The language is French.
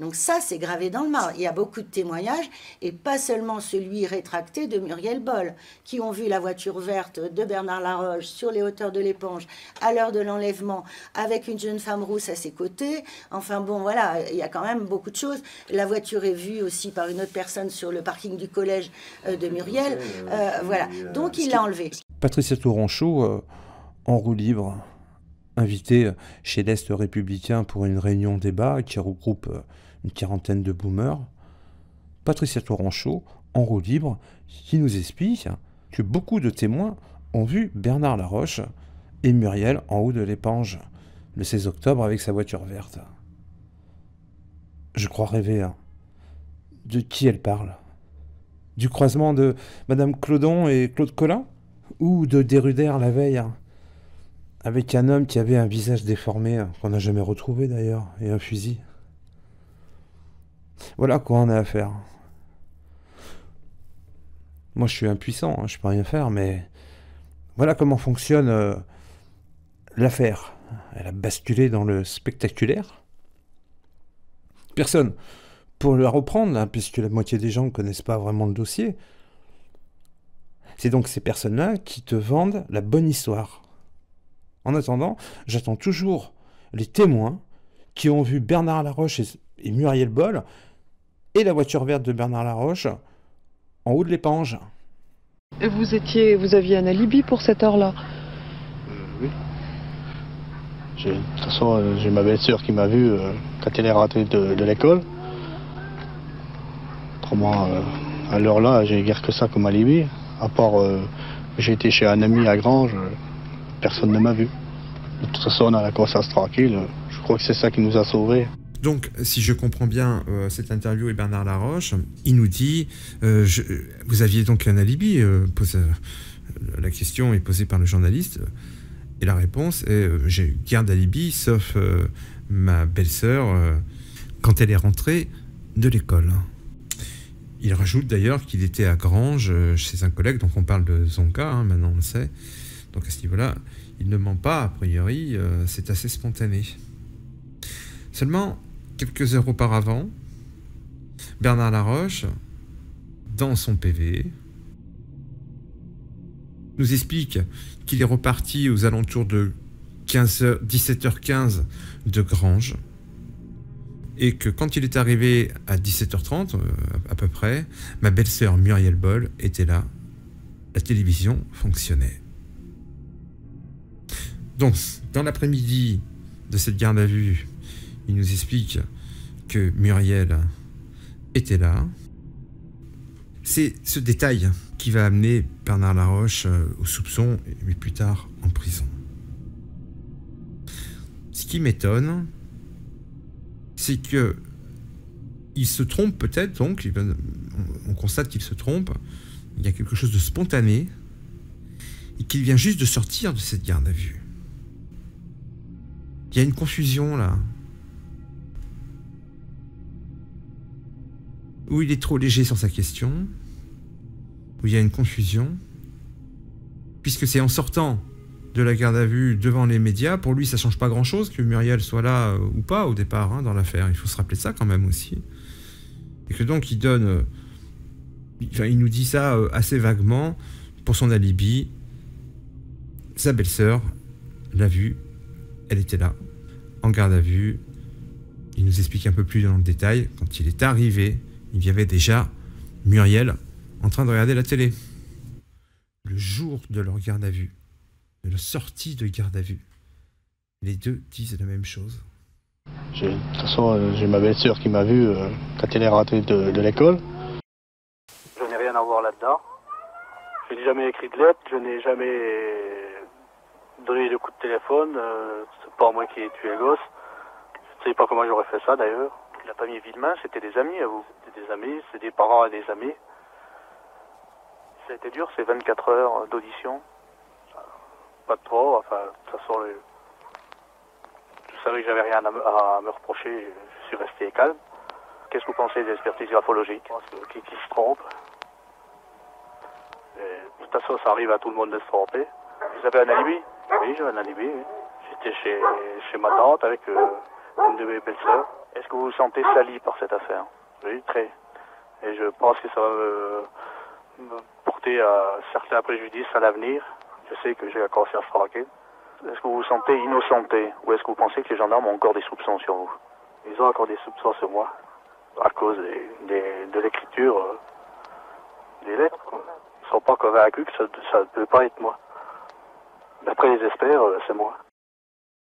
Donc ça, c'est gravé dans le marbre. Il y a beaucoup de témoignages, et pas seulement celui rétracté de Muriel Boll, qui ont vu la voiture verte de Bernard Laroche sur les hauteurs de l'éponge à l'heure de l'enlèvement, avec une jeune femme rousse à ses côtés. Enfin bon, voilà, il y a quand même beaucoup de choses. La voiture est vue aussi par une autre personne sur le parking du collège euh, de Muriel. Euh, voilà. Donc il l'a enlevé. Patricia Touranchot, euh, en roue libre, invitée chez l'Est républicain pour une réunion débat qui regroupe une quarantaine de boomers. Patricia Touranchot, en roue libre, qui nous explique que beaucoup de témoins ont vu Bernard Laroche et Muriel en haut de l'épange le 16 octobre avec sa voiture verte. Je crois rêver. Hein. De qui elle parle? Du croisement de Madame Claudon et Claude Collin? Ou de Déruder la veille hein? Avec un homme qui avait un visage déformé, hein, qu'on n'a jamais retrouvé d'ailleurs, et un fusil. Voilà quoi on a à faire. Moi je suis impuissant, je peux rien faire, mais voilà comment fonctionne euh, l'affaire. Elle a basculé dans le spectaculaire. Personne pour la reprendre, hein, puisque la moitié des gens ne connaissent pas vraiment le dossier. C'est donc ces personnes-là qui te vendent la bonne histoire. En attendant, j'attends toujours les témoins qui ont vu Bernard Laroche et, Muriel Boll et la voiture verte de Bernard Laroche en haut de l'épange. Et vous étiez, vous aviez un alibi pour cette heure-là? Euh, Oui. De toute façon, euh, j'ai ma belle-sœur qui m'a vu euh, quand elle est rentrée de, l'école. Autrement, à l'heure-là, j'ai guère que ça comme alibi. À part, j'ai été chez un ami à Grange, personne ne m'a vu. De toute façon, on a la conscience tranquille. Je crois que c'est ça qui nous a sauvés. Donc, si je comprends bien euh, cette interview et Bernard Laroche, il nous dit euh, Vous aviez donc un alibi euh, La question est posée par le journaliste. Et la réponse est J'ai garde d'alibi, sauf ma belle-sœur, quand elle est rentrée de l'école. Il rajoute d'ailleurs qu'il était à Grange chez un collègue, donc on parle de son cas, hein, maintenant on le sait. Donc à ce niveau-là, il ne ment pas, a priori, c'est assez spontané. Seulement, quelques heures auparavant, Bernard Laroche, dans son PV, nous explique qu'il est reparti aux alentours de 15h, 17h15 de Grange et que quand il est arrivé à 17h30 euh, à peu près, ma belle-sœur Muriel Boll était là. La télévision fonctionnait. Donc, dans l'après-midi de cette garde à vue, il nous explique que Muriel était là. C'est ce détail qui va amener Bernard Laroche euh, au soupçon, mais plus tard en prison. Ce qui m'étonne, c'est que il se trompe peut-être, donc on constate qu'il se trompe, il y a quelque chose de spontané, et qu'il vient juste de sortir de cette garde à vue. Il y a une confusion là. où il est trop léger sur sa question, où il y a une confusion, puisque c'est en sortant de la garde à vue devant les médias, pour lui ça change pas grand-chose que Muriel soit là euh, ou pas au départ hein, dans l'affaire, il faut se rappeler ça quand même aussi. Et que donc il donne, euh, enfin, il nous dit ça euh, assez vaguement pour son alibi. Sa belle-sœur l'a vue, elle était là, en garde à vue. Il nous explique un peu plus dans le détail quand il est arrivé il y avait déjà Muriel en train de regarder la télé. Le jour de leur garde à vue, de leur sortie de garde à vue, les deux disent la même chose. De toute façon, euh, j'ai ma belle-sœur qui m'a vu euh, quand elle est rentrée de, l'école. Je n'ai rien à voir là-dedans. Je n'ai jamais écrit de lettre, je n'ai jamais donné de coup de téléphone. Euh, c'est pas moi qui ai tué le gosse. Je ne sais pas comment j'aurais fait ça d'ailleurs. La famille Villemain, c'était des amis à vous C'était des amis, c'est des parents et des amis. Ça a été dur, c'est 24 heures d'audition? Pas trop, enfin, de toute façon, je savais que j'avais rien à me, reprocher, je suis resté calme. Qu'est-ce que vous pensez des expertises graphologiques? Qui, qui, se trompent De toute façon, ça arrive à tout le monde de se tromper. Vous avez un alibi? Oui, j'ai un alibi. J'étais chez, chez ma tante avec euh, une de mes belles-sœurs. Est-ce que vous vous sentez sali par cette affaire? Oui, très. Et je pense que ça va me, me porter à certains préjudices à l'avenir. Je sais que j'ai un cancer fraqué. Est-ce que vous vous sentez innocenté? Ou est-ce que vous pensez que les gendarmes ont encore des soupçons sur vous? Ils ont encore des soupçons sur moi à cause des, des- de l'écriture euh, des lettres. quoi. Ils ne sont pas convaincus que ça ne peut pas être moi. D'après les experts, euh, c'est moi.